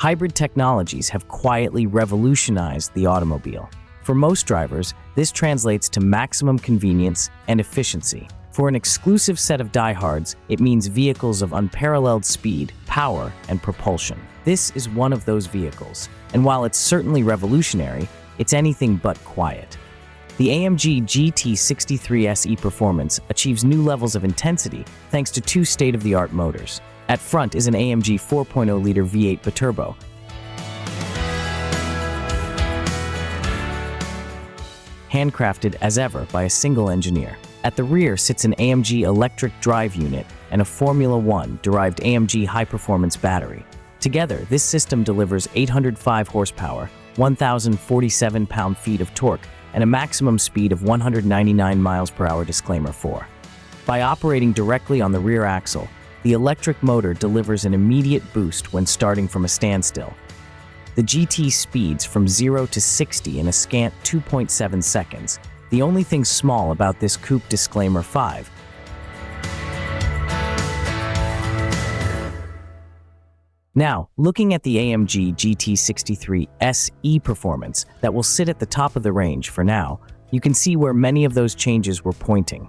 Hybrid technologies have quietly revolutionized the automobile. For most drivers, this translates to maximum convenience and efficiency. For an exclusive set of diehards, it means vehicles of unparalleled speed, power, and propulsion. This is one of those vehicles, and while it's certainly revolutionary, it's anything but quiet. The AMG GT63 SE Performance achieves new levels of intensity thanks to two state-of-the-art motors. At front is an AMG 4.0-liter V8 biturbo. Handcrafted as ever by a single engineer. At the rear sits an AMG electric drive unit and a Formula One derived AMG high performance battery. Together, this system delivers 805 horsepower, 1,047 pound feet of torque, and a maximum speed of 199 miles per hour. Disclaimer 4. By operating directly on the rear axle, the electric motor delivers an immediate boost when starting from a standstill. The GT speeds from 0 to 60 in a scant 2.7 seconds. The only thing small about this coupe disclaimer 5 Now, looking at the AMG GT63 SE performance that will sit at the top of the range for now, you can see where many of those changes were pointing.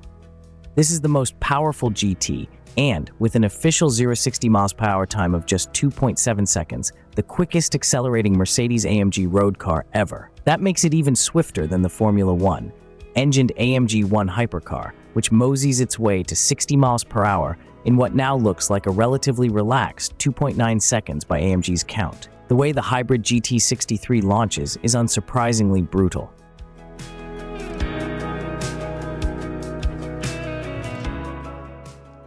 This is the most powerful GT, and with an official 0-60 miles per hour time of just 2.7 seconds, the quickest accelerating Mercedes AMG road car ever. That makes it even swifter than the Formula One, engined AMG 1 hypercar, which moseys its way to 60 miles per hour in what now looks like a relatively relaxed 2.9 seconds by AMG's count. The way the hybrid GT63 launches is unsurprisingly brutal.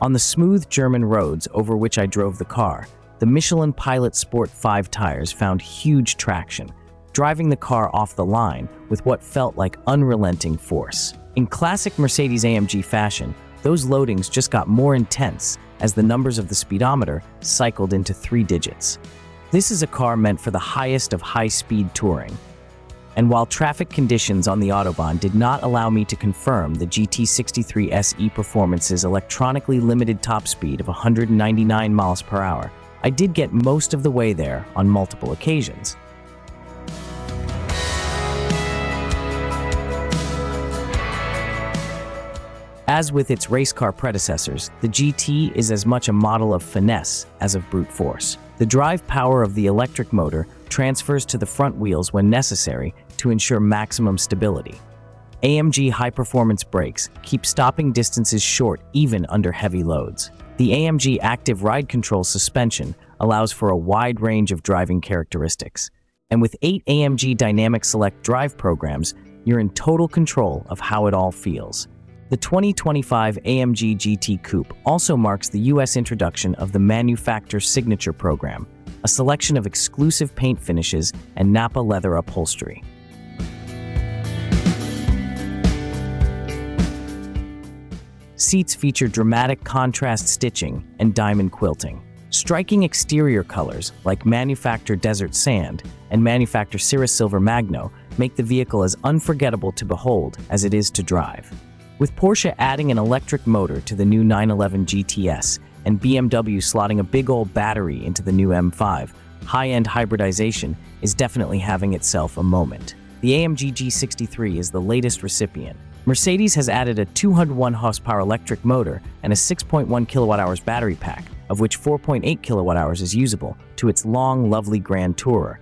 On the smooth German roads over which I drove the car, the Michelin Pilot Sport 5 tires found huge traction, driving the car off the line with what felt like unrelenting force. In classic Mercedes AMG fashion, those loadings just got more intense as the numbers of the speedometer cycled into three digits. This is a car meant for the highest of high-speed touring. And while traffic conditions on the Autobahn did not allow me to confirm the GT63 SE Performance's electronically limited top speed of 199 miles per hour, I did get most of the way there on multiple occasions. As with its race car predecessors, the GT is as much a model of finesse as of brute force. The drive power of the electric motor transfers to the front wheels when necessary to ensure maximum stability. AMG high-performance brakes keep stopping distances short even under heavy loads. The AMG Active Ride Control suspension allows for a wide range of driving characteristics. And with eight AMG Dynamic Select drive programs, you're in total control of how it all feels. The 2025 AMG GT Coupe also marks the U.S. introduction of the Manufaktur Signature Program, a selection of exclusive paint finishes and Nappa leather upholstery. Seats feature dramatic contrast stitching and diamond quilting. Striking exterior colors like Manufaktur Desert Sand and Manufaktur Cirrus Silver Magno make the vehicle as unforgettable to behold as it is to drive. With Porsche adding an electric motor to the new 911 GTS and BMW slotting a big old battery into the new M5, high-end hybridization is definitely having itself a moment. The AMG GT63 is the latest recipient. Mercedes has added a 201 horsepower electric motor and a 6.1 kilowatt hours battery pack, of which 4.8 kilowatt hours is usable, to its long, lovely Grand Tourer,